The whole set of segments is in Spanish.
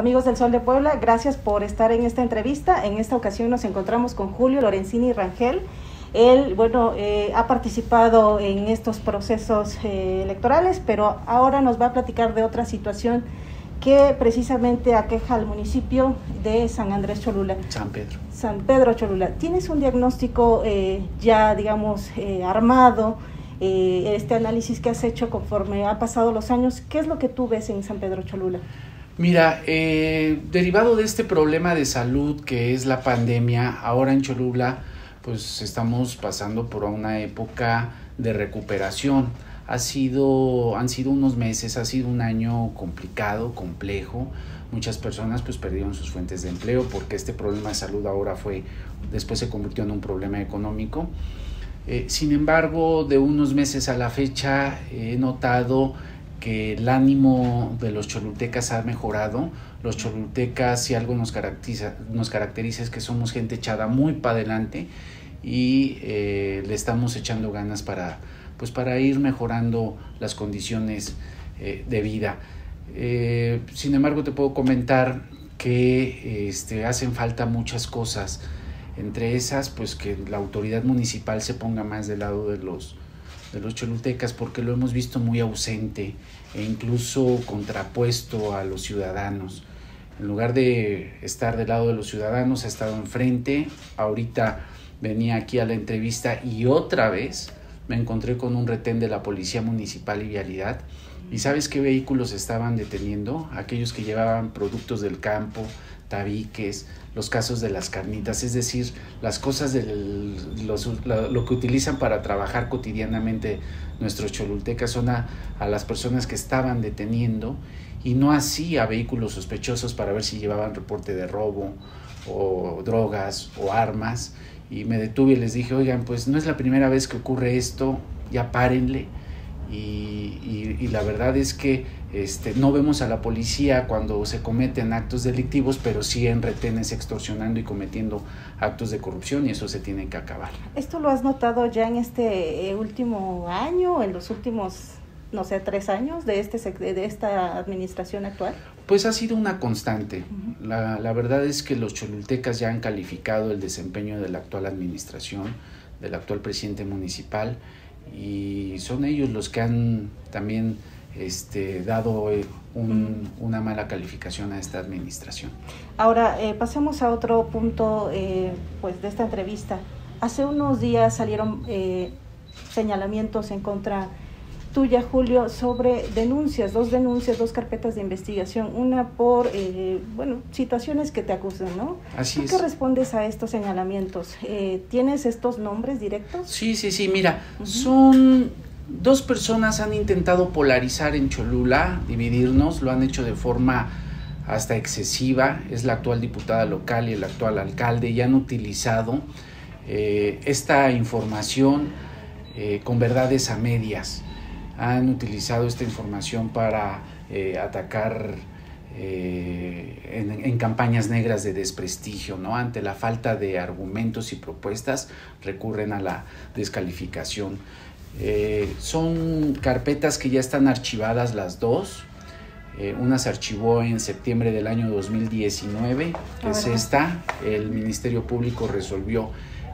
Amigos del Sol de Puebla, gracias por estar en esta entrevista. En esta ocasión nos encontramos con Julio Lorenzini Rangel. Él, bueno, eh, ha participado en estos procesos eh, electorales, pero ahora nos va a platicar de otra situación que precisamente aqueja al municipio de San Andrés Cholula. San Pedro. San Pedro Cholula. ¿Tienes un diagnóstico eh, ya, digamos, armado? este análisis que has hecho conforme ha pasado los años, ¿qué es lo que tú ves en San Pedro Cholula? Mira, derivado de este problema de salud que es la pandemia, ahora en Cholula, pues estamos pasando por una época de recuperación. Ha sido, han sido unos meses, ha sido un año complicado, complejo. Muchas personas pues perdieron sus fuentes de empleo porque este problema de salud ahora fue, después se convirtió en un problema económico. Eh, sin embargo, de unos meses a la fecha he notado que el ánimo de los cholultecas ha mejorado. Los cholultecas, si algo nos caracteriza, nos caracteriza es que somos gente echada muy para adelante y eh, le estamos echando ganas para, pues para ir mejorando las condiciones eh, de vida. Eh, sin embargo, te puedo comentar que este, hacen falta muchas cosas. Entre esas, pues que la autoridad municipal se ponga más del lado de los de los cholutecas porque lo hemos visto muy ausente e incluso contrapuesto a los ciudadanos. En lugar de estar del lado de los ciudadanos, ha estado enfrente. Ahorita venía aquí a la entrevista y otra vez me encontré con un retén de la Policía Municipal y Vialidad. ¿Y sabes qué vehículos estaban deteniendo? Aquellos que llevaban productos del campo, tabiques, los casos de las carnitas, es decir, las cosas de lo, que utilizan para trabajar cotidianamente nuestros cholultecas son a, las personas que estaban deteniendo y no así a vehículos sospechosos para ver si llevaban reporte de robo o drogas o armas. Y me detuve y les dije, oigan, pues no es la primera vez que ocurre esto, ya párenle. Y la verdad es que este, no vemos a la policía cuando se cometen actos delictivos, pero sí en retenes extorsionando y cometiendo actos de corrupción y eso se tiene que acabar. ¿Esto lo has notado ya en este eh, último año, en los últimos, no sé, tres años de, este, de esta administración actual? Pues ha sido una constante. la, la verdad es que los cholultecas ya han calificado el desempeño de la actual administración, del actual presidente municipal y son ellos los que han también este, dado eh, una mala calificación a esta administración. Ahora, eh, pasemos a otro punto eh, pues, de esta entrevista. Hace unos días salieron señalamientos en contra tuya, Julio, sobre denuncias, dos denuncias, dos carpetas de investigación, una por, bueno, situaciones que te acusan, ¿no? Así ¿Qué respondes a estos señalamientos? ¿Tienes estos nombres directos? Sí, sí, sí, mira, son Dos personas han intentado polarizar en Cholula, dividirnos, lo han hecho de forma hasta excesiva, es la actual diputada local y el actual alcalde, y han utilizado eh, esta información eh, con verdades a medias, han utilizado esta información para eh, atacar en, en, campañas negras de desprestigio, ¿no? Ante la falta de argumentos y propuestas, recurren a la descalificación. Eh, son carpetas que ya están archivadas las dos. Eh, una se archivó en septiembre del año 2019, que es esta. El Ministerio Público resolvió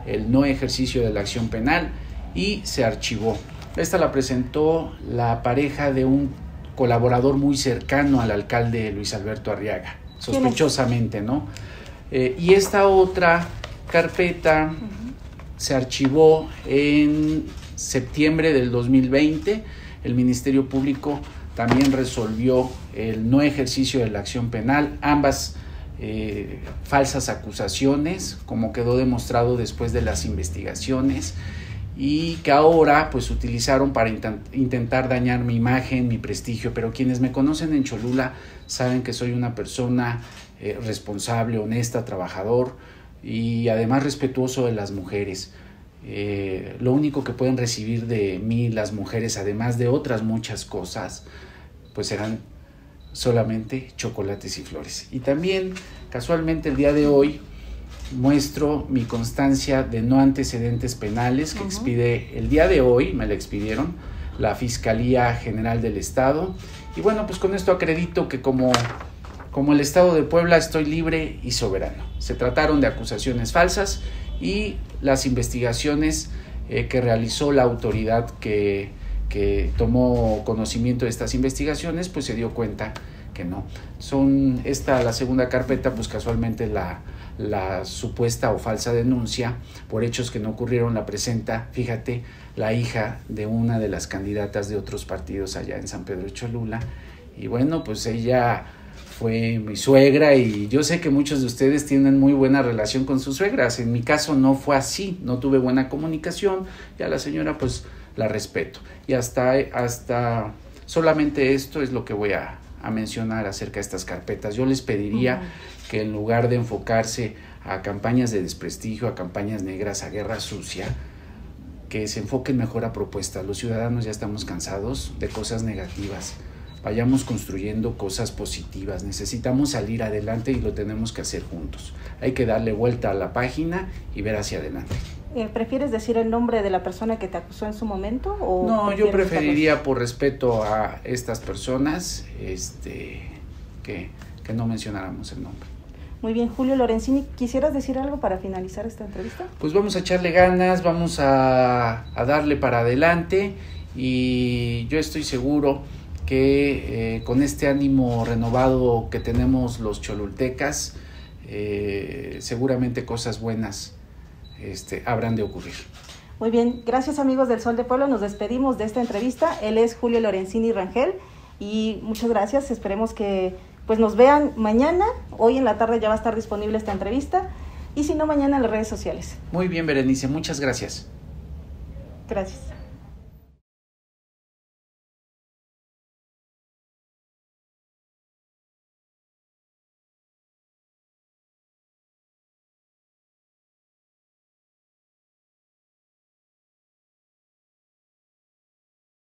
el no ejercicio de la acción penal y se archivó. Esta la presentó la pareja de un colaborador muy cercano al alcalde Luis Alberto Arriaga, sospechosamente, ¿no? Eh, y esta otra carpeta se archivó en septiembre del 2020, el Ministerio Público también resolvió el no ejercicio de la acción penal, ambas eh, falsas acusaciones, como quedó demostrado después de las investigaciones, y que ahora pues utilizaron para intentar dañar mi imagen, mi prestigio, pero quienes me conocen en Cholula saben que soy una persona eh, responsable, honesta, trabajador y además respetuoso de las mujeres. Eh, lo único que pueden recibir de mí las mujeres, además de otras muchas cosas, pues serán solamente chocolates y flores. Y también, casualmente, el día de hoy muestro mi constancia de no antecedentes penales que expide el día de hoy, me la expidieron la Fiscalía General del Estado. Y bueno, pues con esto acredito que como como el Estado de Puebla estoy libre y soberano. Se trataron de acusaciones falsas y las investigaciones eh, que realizó la autoridad que, que tomó conocimiento de estas investigaciones, pues se dio cuenta que no. Son esta la segunda carpeta, pues casualmente la, la supuesta o falsa denuncia por hechos que no ocurrieron la presenta, fíjate, la hija de una de las candidatas de otros partidos allá en San Pedro Cholula. Y bueno, pues ella fue mi suegra y yo sé que muchos de ustedes tienen muy buena relación con sus suegras. En mi caso no fue así, no tuve buena comunicación y a la señora pues la respeto. Y hasta, hasta solamente esto es lo que voy a, mencionar acerca de estas carpetas. Yo les pediría que en lugar de enfocarse a campañas de desprestigio, a campañas negras, a guerra sucia, que se enfoquen mejor a propuestas. Los ciudadanos ya estamos cansados de cosas negativas vayamos construyendo cosas positivas. Necesitamos salir adelante y lo tenemos que hacer juntos. Hay que darle vuelta a la página y ver hacia adelante. Eh, ¿Prefieres decir el nombre de la persona que te acusó en su momento? O no, yo preferiría por respeto a estas personas este, que, que no mencionáramos el nombre. Muy bien, Julio Lorenzini, ¿quisieras decir algo para finalizar esta entrevista? Pues vamos a echarle ganas, vamos a, a darle para adelante y yo estoy seguro que eh, con este ánimo renovado que tenemos los cholultecas, eh, seguramente cosas buenas este, habrán de ocurrir. Muy bien, gracias amigos del Sol de Pueblo, nos despedimos de esta entrevista. Él es Julio Lorenzini Rangel y muchas gracias, esperemos que pues nos vean mañana, hoy en la tarde ya va a estar disponible esta entrevista y si no mañana en las redes sociales. Muy bien, Berenice, muchas gracias. Gracias.